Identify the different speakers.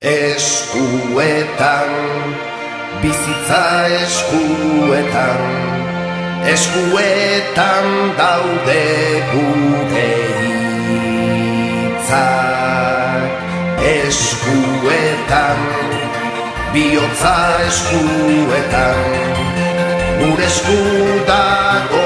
Speaker 1: Eskuetan, bizitza eskuetan, eskuetan daude gure hitzak. Eskuetan, bihotza eskuetan, gure esku dago